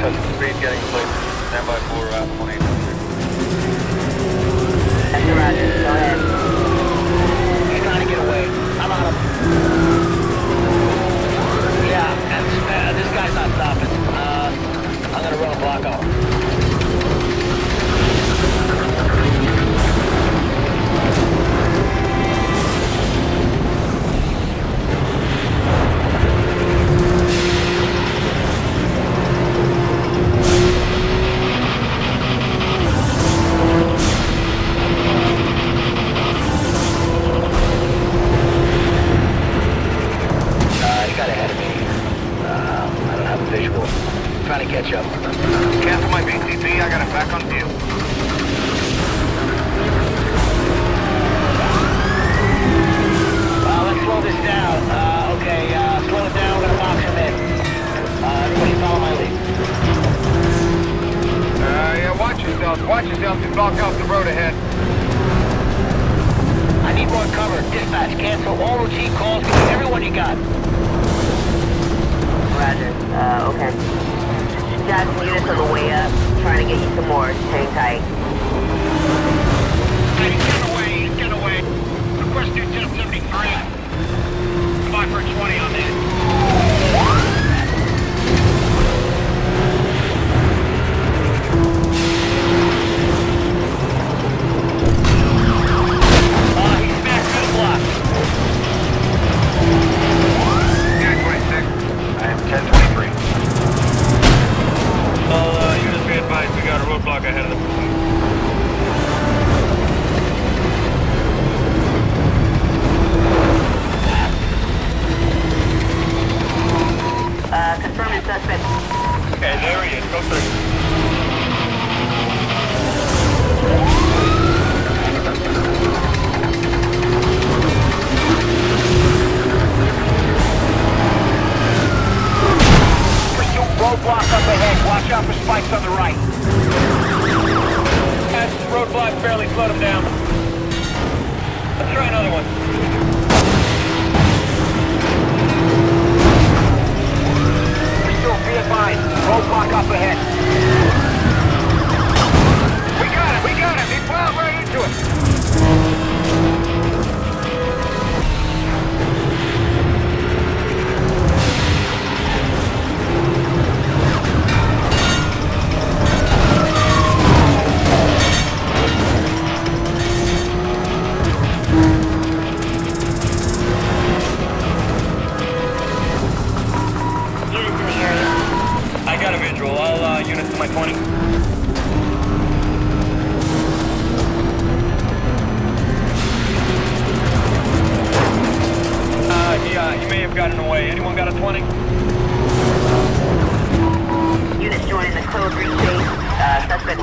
touch speed, getting clear. Stand by for Route 183. Go ahead. He's trying to get away. I'm on him. Yeah, and, uh, this guy's not stopping. Uh, I'm gonna run a block off. got ahead of me. Uh, I don't have a visual. I'm trying to catch up. Cancel my BCP. I got it back on view. Uh, slow this down. Uh, okay, uh, slow it down. We're gonna box him in. Everybody follow my lead. Yeah, watch yourself. Watch block off the road ahead. I need more cover. Dispatch, cancel all routine calls. Give everyone you got. Roger. Uh, okay. Josh, units on the way up. Trying to get you some more. Hang tight. Ten.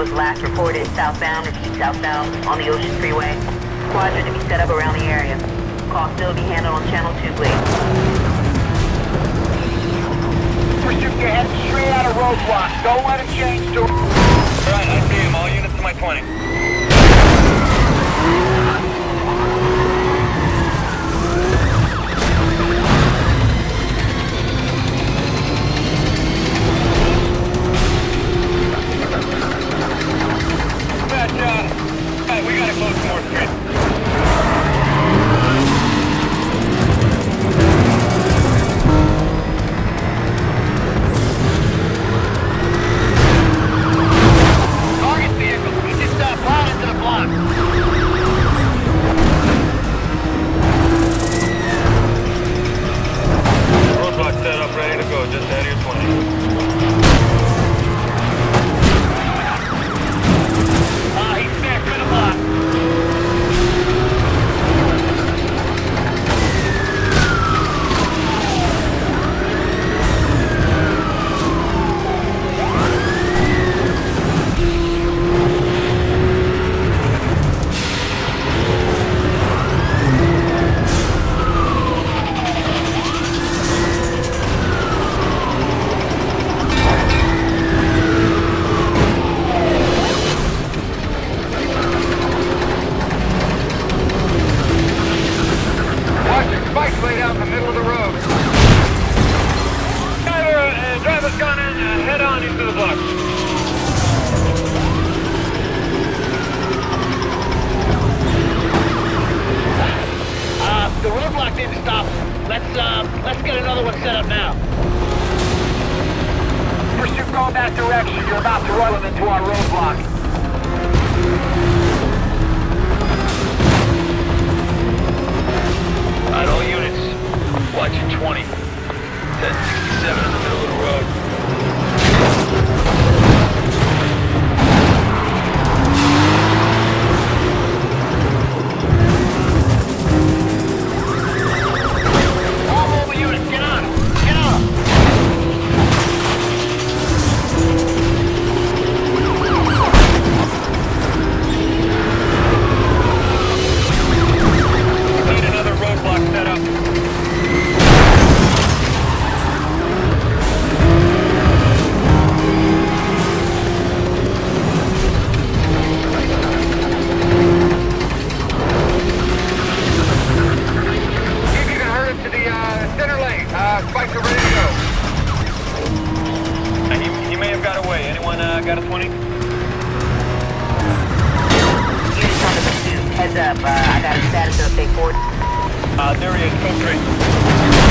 was last reported southbound and east southbound on the Ocean Freeway. Squadron to be set up around the area. Call still be handled on Channel 2, please. Pursuit, you're heading straight out of roadblock. Don't let it change to... Right, I see him. All units to my 20. clock didn't stop. Let's, uh, let's get another one set up now. Pursuit going that direction. You're about to run them into our roadblock. Alright, all units. Watch your 20. 1067 in the middle. Uh, spikes are. Uh, he, he, may have got away. Anyone uh, got a 20? Heads up, uh, I got a status update for it. Uh, there he is, code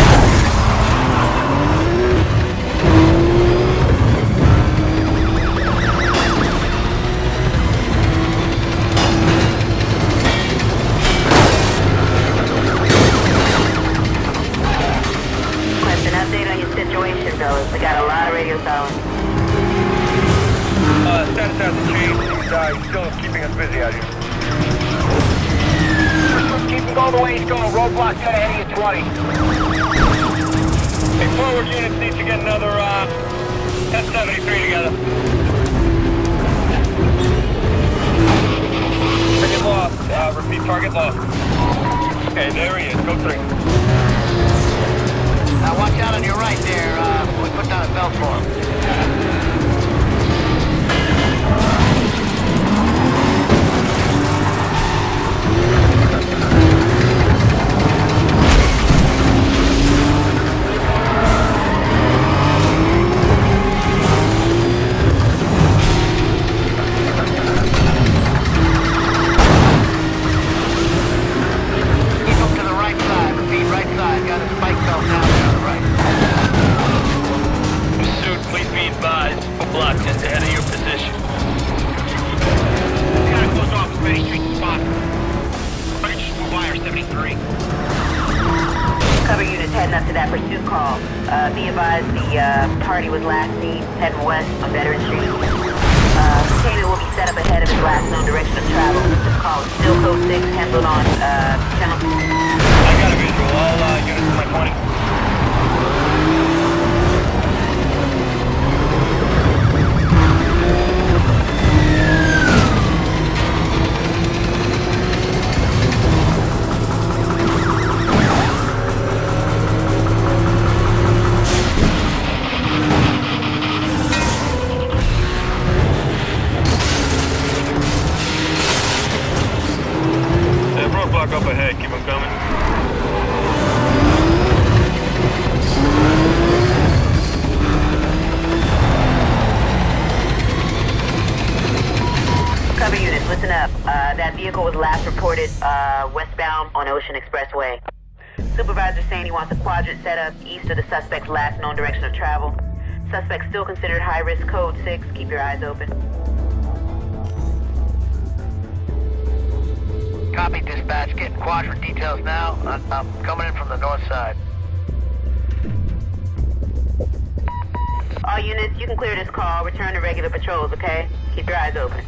Going the way he's going. Roadblock dead ahead of 20. Hey, forward units need to get another, uh, 1073 together. Target lost. Uh, repeat, target lost. Okay, there he is. Go 3. Reach 73. Cover units heading up to that pursuit call. Uh, be advised the uh, party was last seen heading west on Veteran Street. Uh, containment will be set up ahead of his last known direction of travel. This call is still code 6, handled on uh, channel I got a visual. All uh, units to my 20. Up ahead. Keep them coming. Cover units, listen up. Uh, that vehicle was last reported uh, westbound on Ocean Expressway. Supervisor saying he wants a quadrant set up east of the suspect's last known direction of travel. Suspect still considered high risk code 6. Keep your eyes open. Copy dispatch. Getting quadrant details now. I'm, I'm coming in from the north side. All units, you can clear this call. Return to regular patrols, okay? Keep your eyes open.